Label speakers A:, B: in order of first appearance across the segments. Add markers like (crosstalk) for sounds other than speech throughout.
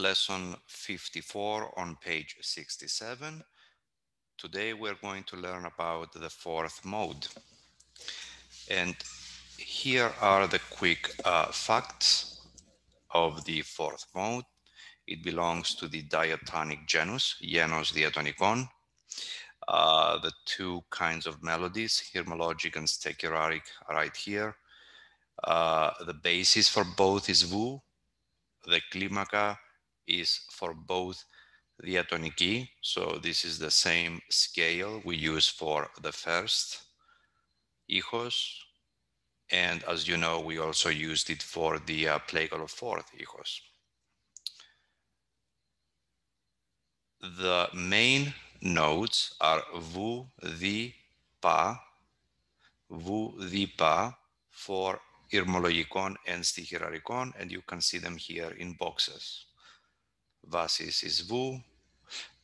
A: lesson 54 on page 67. Today we're going to learn about the fourth mode. And here are the quick uh, facts of the fourth mode. It belongs to the diatonic genus, Yenos diatonikon. Uh, the two kinds of melodies, hymnologic and stichiraric, are right here. Uh, the basis for both is Vu. The klimaka is for both the atomic key. So this is the same scale we use for the first ichos. And as you know, we also used it for the uh, plagal of fourth ichos. The main notes are vu, di, pa, vu, di, pa for Irmologicon and Stichiraricon, and you can see them here in boxes. Basis is Vu.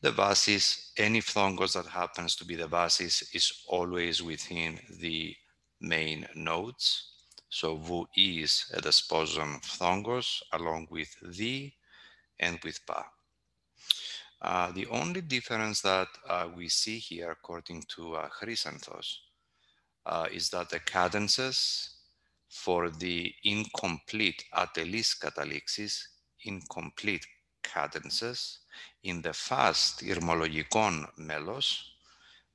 A: The basis, any phthongos that happens to be the basis is always within the main nodes. So Vu is a desposon phthongos along with the and with Pa. Uh, the only difference that uh, we see here, according to uh, Chrysanthos, uh, is that the cadences for the incomplete atelis catalixis, incomplete cadences. In the fast irmologicon melos,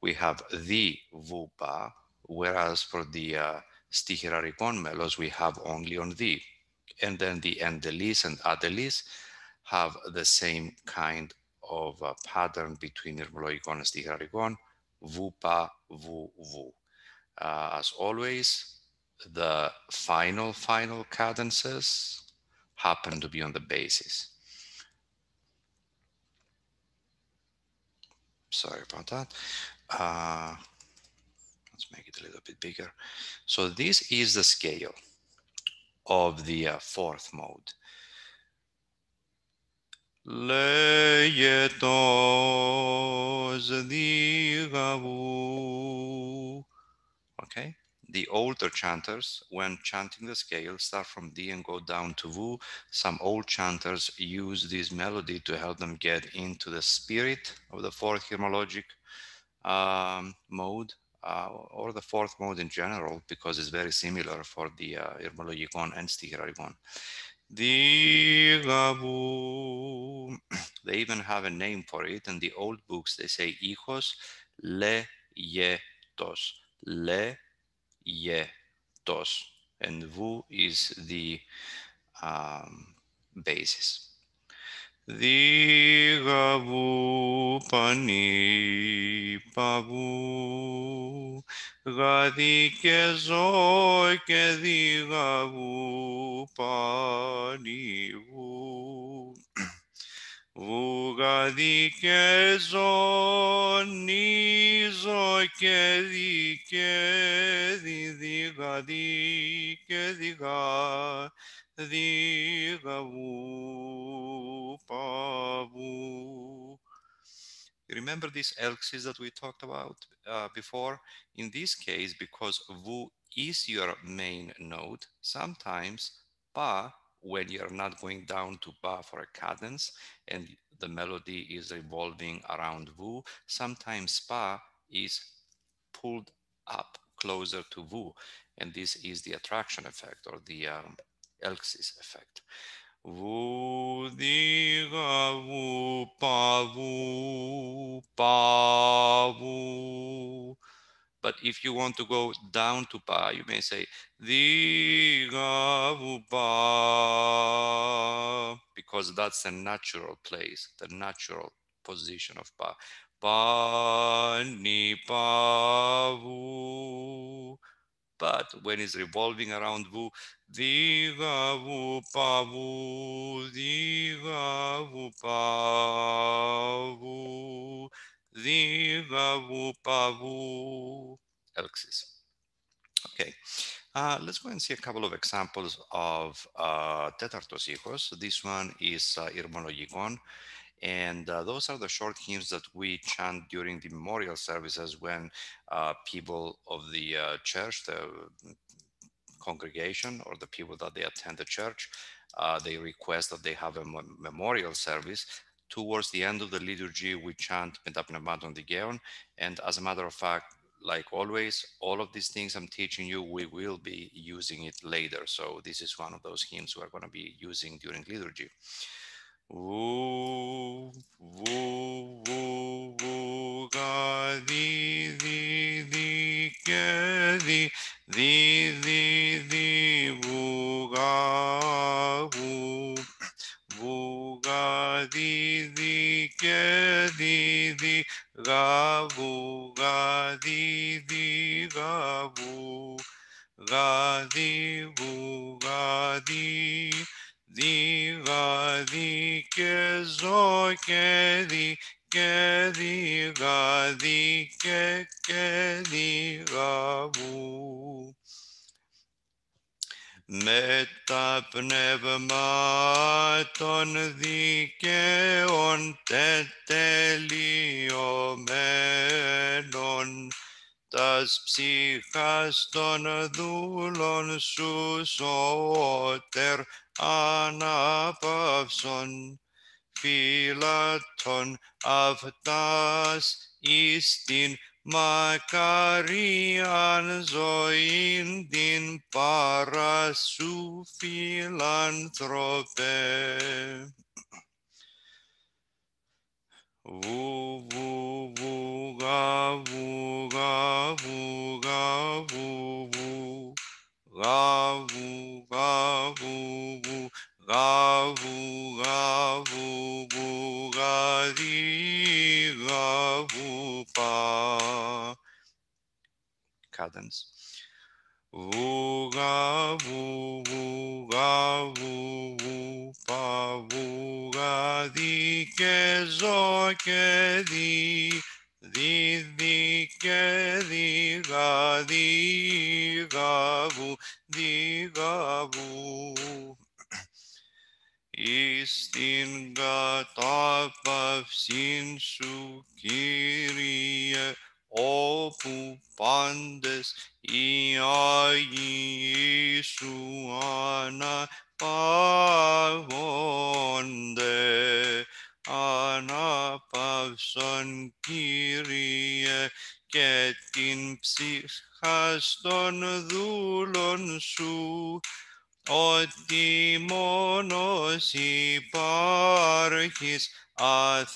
A: we have the vupa, whereas for the uh, stichiraricon melos, we have only on the. And then the endelis and adelis have the same kind of uh, pattern between irmologicon and stichiraricon, vupa, vu, vu. Uh, as always, the final, final cadences happen to be on the basis. Sorry about that. Uh, let's make it a little bit bigger. So this is the scale of the uh, fourth mode. Okay, the older chanters, when chanting the scale, start from D and go down to Vu. Some old chanters use this melody to help them get into the spirit of the fourth hymnologic um, mode uh, or the fourth mode in general, because it's very similar for the uh, irmologicon and stichiraricon. Digabu. (clears throat) They even have a name for it. In the old books, they say hijos le yetos. Le ye, dos, and vu is the um, basis. Diga vu pani pavu, gadi ke zoi ke diga vu pani vu. Vugadi ke zoni pa. Remember these elxes that we talked about uh, before? In this case, because vu is your main node, sometimes pa when you're not going down to ba for a cadence and the melody is revolving around vu, sometimes pa is pulled up closer to vu, and this is the attraction effect or the um, Elxis effect. But if you want to go down to pa, you may say because that's the natural place, the natural position of pa. Pa ni. But when it's revolving around vu, diga vu pa vu, diga vu pa vu. Viva Pavu Elxis. Okay, uh, let's go and see a couple of examples of uh, tetartos ichos. This one is uh, and uh, those are the short hymns that we chant during the memorial services when uh, people of the uh, church, the congregation, or the people that they attend the church, uh, they request that they have a memorial service. Towards the end of the liturgy, we chant Metapneumaton Digeon. And as a matter of fact, like always, all of these things I'm teaching you, we will be using it later. So this is one of those hymns we're going to be using during liturgy. Ooh, ooh, ooh, God, thee, thee, thee, thee, thee, thee, thee, ke di, ke di, gadi, ke, ke di, gavu με τα πνεύμα των δικαίων τετελειωμένων τας ψυχάς των δούλων σου σώτερ αναπαύσον φύλατον αυτάς εις την Μακαρίαν ζωήν την παρά σου φιλανθρωπέ. Βου, βου, βου, γα, βου, γα, βου, γα, βου, βου, Gavu gavu ga vu gu pa. Cadence. Vu ga vu vu ga vu vu ke zo ke di. Di di ke di ga di ga vu di ga vu εις την κατάπαυσιν σου, Κύριε, όπου πάντες οι Άγιοι σου αναπαύονται. Αναπαύσον, Κύριε, και την ψυχά των δούλων σου, ότι μόνος υπάρχεις αθάνατος.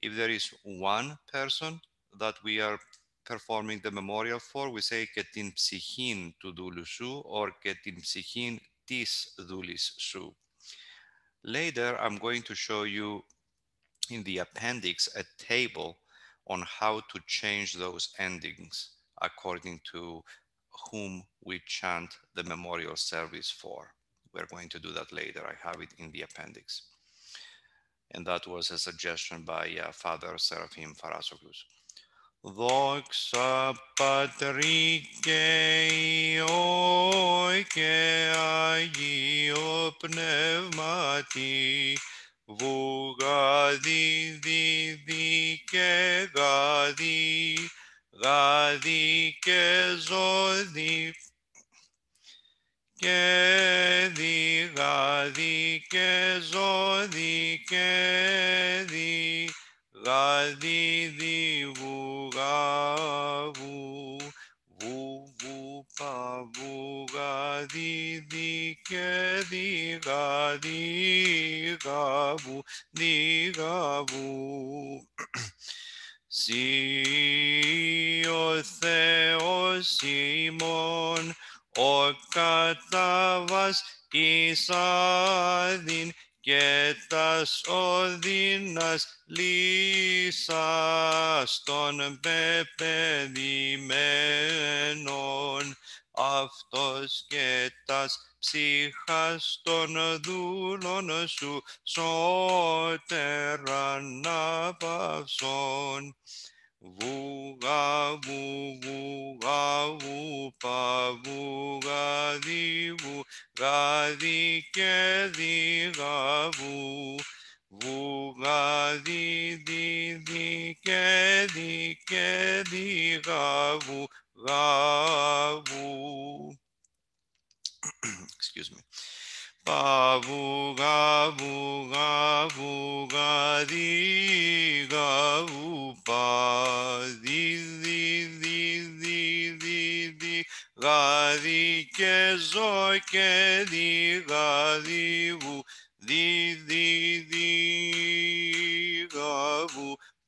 A: If there is one person that we are performing the memorial for, we say και την ψυχήν του δούλου σου or και την ψυχήν της δούλης σου. Later, I'm going to show you in the appendix a table on how to change those endings according to whom we chant the memorial service for. We're going to do that later. I have it in the appendix. And that was a suggestion by uh, Father Seraphim Farasoglus. Δόξα Πατρί και Υιό και Αγίο Πνεύματι, βουγάδι, δίδι και γάδι, γάδι και ζώδι και ζώδη και δι, γαδί δι βουγαβού, βου βου παβού γαδί δι και δι γαδί γαβού, δι γαβού. Σύ Θεός ημών, ο κατάβας εις άδειν και τας οδύνας λύσας των πεπαιδημένων, αυτός και τας ψυχάς των δούλων σου σώτεραν απαυσών. Vu ga vu vu ga vu pa vu ga di vu ga di ke di ga vu vu ga di di di ke di ke di ga vu ga vu. Excuse me pa vu ga vu ga di ga pa di di di di di. Di gadi ke zo ke di gadi di di di di ga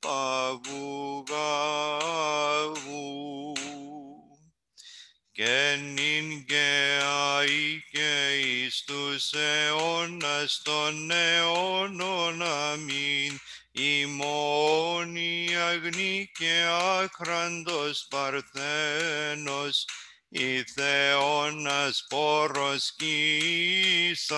A: pa vu ga vu ke nin ke ai εις τους αιώνας των αιώνων αμήν. Ημών αγνή και άχραντος παρθένος, η Θεώνας πόρος κοίσασα,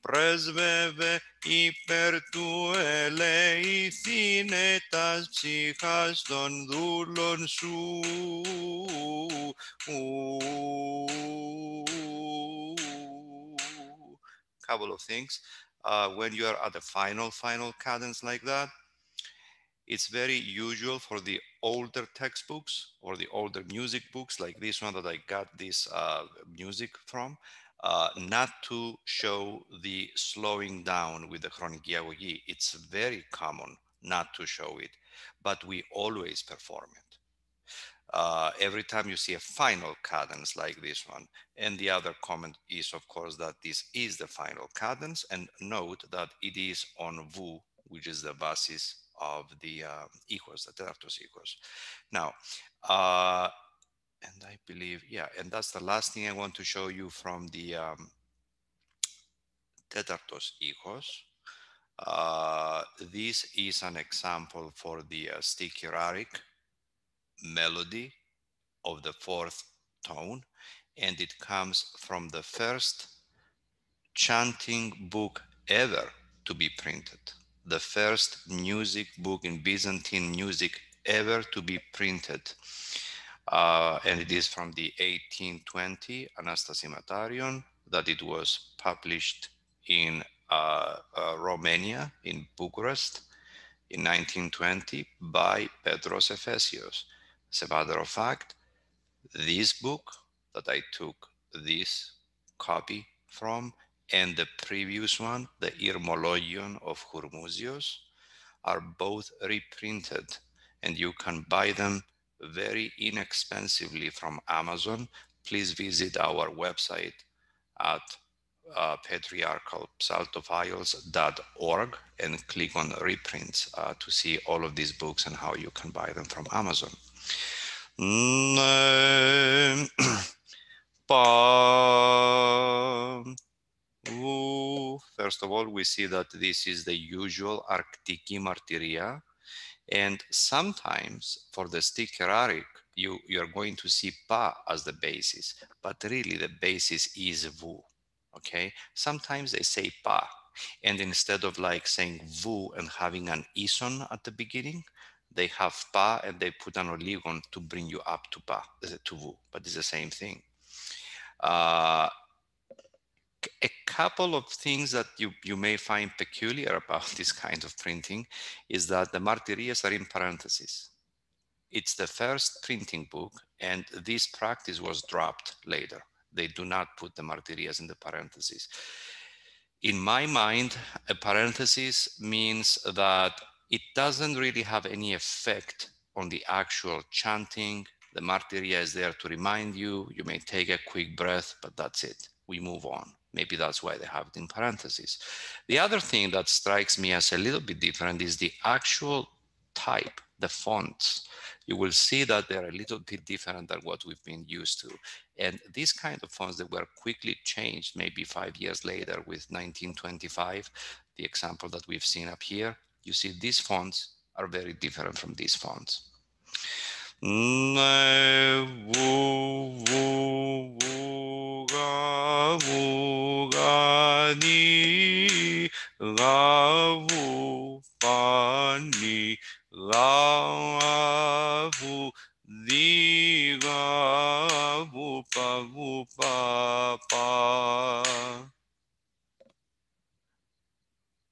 A: πρέσβευε υπέρ του ελεηθήνε τας ψυχάς των δούλων σου. Couple of things. Uh, when you are at the final, final cadence like that, it's very usual for the older textbooks or the older music books like this one that I got this uh, music from uh, not to show the slowing down with the chronikiagogy. It's very common not to show it, but we always perform it. Uh, every time you see a final cadence like this one. And the other comment is, of course, that this is the final cadence. And note that it is on VU, which is the basis of the uh, equals, the tetrartos equals. Now, uh, and I believe, yeah, and that's the last thing I want to show you from the um, Tetartos Ichos. Uh, this is an example for the uh, stichiraric melody of the fourth tone, and it comes from the first chanting book ever to be printed. The first music book in Byzantine music ever to be printed uh, and it is from the 1820 Anastasimatarion that it was published in uh, uh, Romania, in Bucharest, in 1920 by Petros Ephesios. As a matter of fact, this book that I took this copy from and the previous one, the Irmologion of Hurmuzios, are both reprinted and you can buy them very inexpensively from Amazon, please visit our website at uh, and click on reprints uh, to see all of these books and how you can buy them from Amazon. (clears throat) First of all, we see that this is the usual Arctiki martyria and sometimes for the stichiraric, you, you're going to see pa as the basis, but really the basis is vu. Okay. Sometimes they say pa, and instead of like saying vu and having an ison at the beginning, they have pa and they put an oligon to bring you up to pa, to vu, but it's the same thing. Uh, a couple of things that you, you may find peculiar about (laughs) this kind of printing is that the martyrias are in parentheses. It's the first printing book, and this practice was dropped later. They do not put the martyrias in the parentheses. In my mind, a parenthesis means that it doesn't really have any effect on the actual chanting. The martyria is there to remind you. You may take a quick breath, but that's it. We move on. Maybe that's why they have it in parentheses. The other thing that strikes me as a little bit different is the actual type, the fonts. You will see that they're a little bit different than what we've been used to. And these kind of fonts that were quickly changed maybe five years later with 1925, the example that we've seen up here, you see these fonts are very different from these fonts.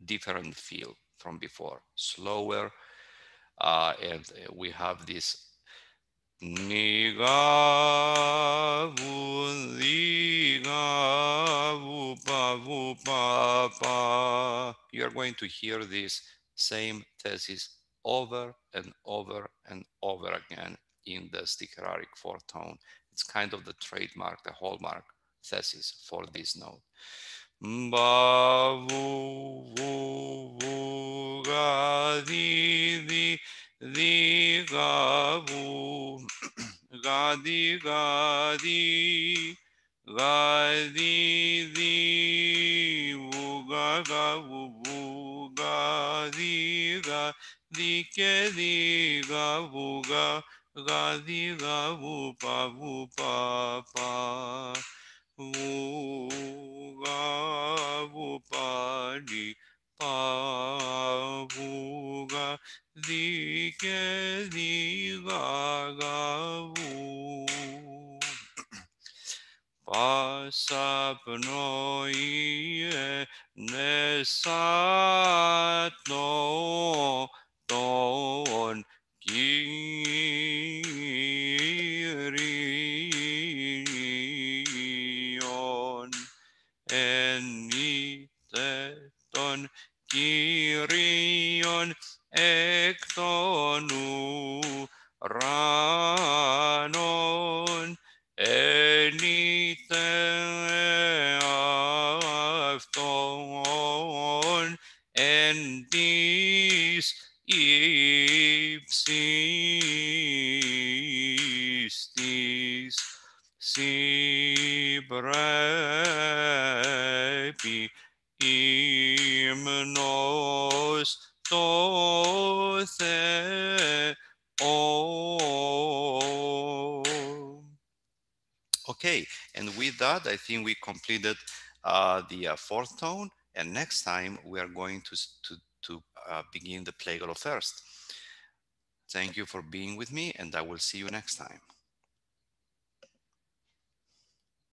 A: different feel from before slower uh, and we have this pa. You're going to hear this same thesis over and over and over again in the Sticheraric fourth tone. It's kind of the trademark, the hallmark thesis for this note. Ba vu vu vu ga di di di ga vu. (clears throat) Ga di ga di ga di di vu ga ga vu vu ga di ga di ke di ga vu ga ga di ga vu pa vu pa pa vu ga vu pa di pa vu ga di ke di ga ga vu pasapnoi nesat no ton si brepi hymnos to the Okay, and with that, I think we completed uh, the uh, fourth tone. And next time we are going to, to, to uh, begin the plagal first. Thank you for being with me and I will see you next time.